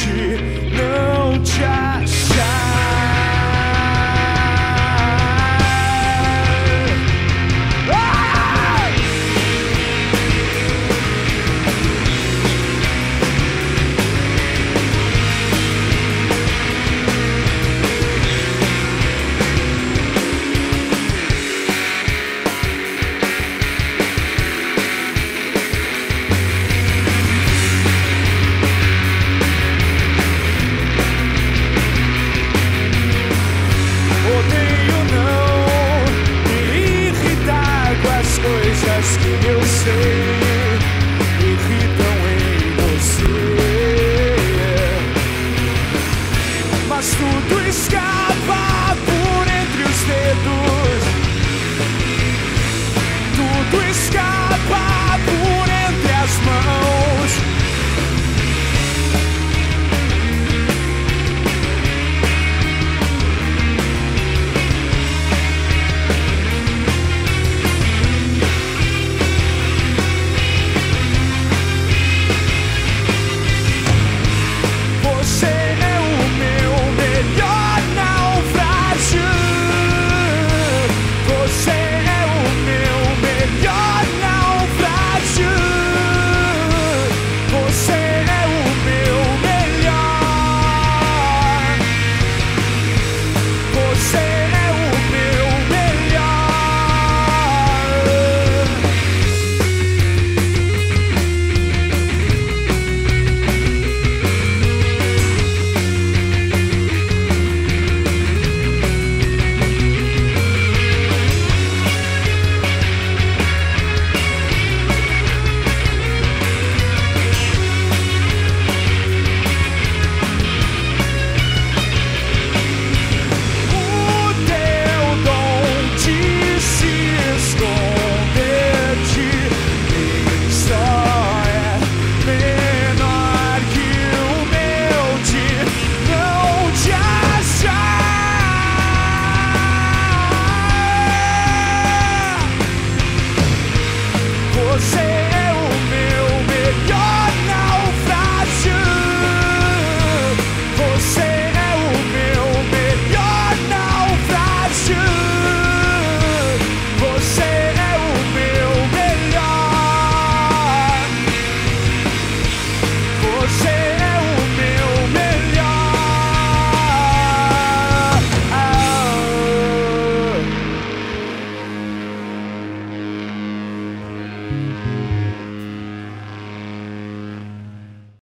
去 escapa por entre os dedos. Tudo escapa.